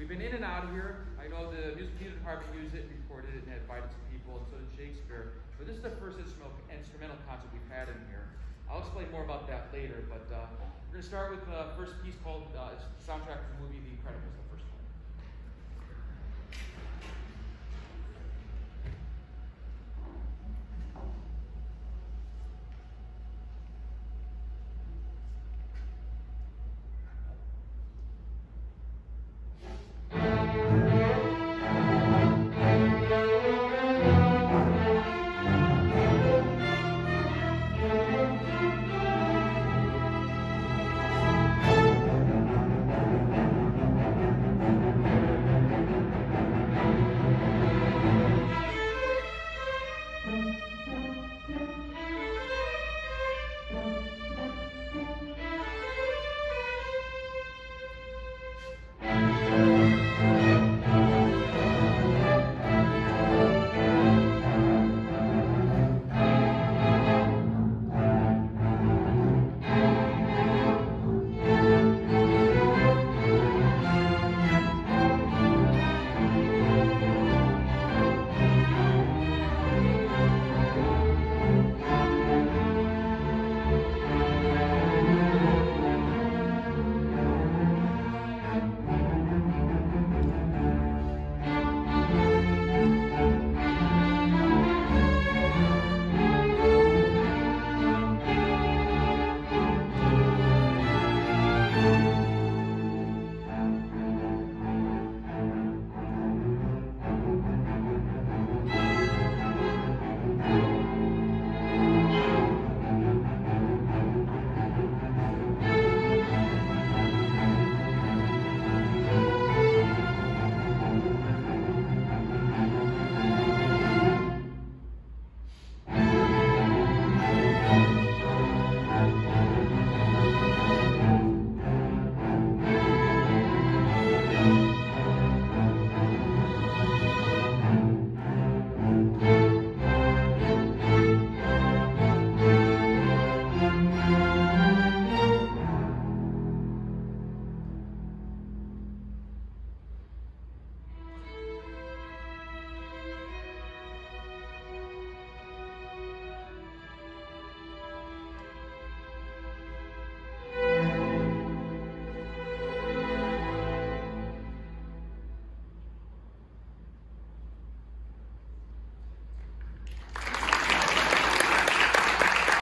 We've been in and out of here. I know the music theater department used it, recorded it, and had invited some people, and so did Shakespeare. But this is the first instrumental, concert we've had in here. I'll explain more about that later, but uh, we're going to start with the first piece called uh, soundtrack to the movie The